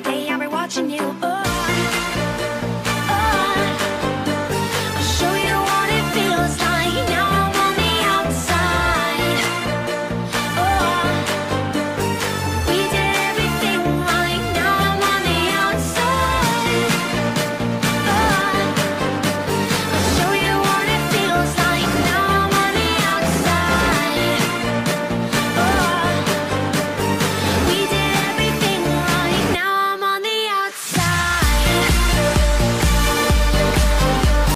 day I've been watching you. Oh.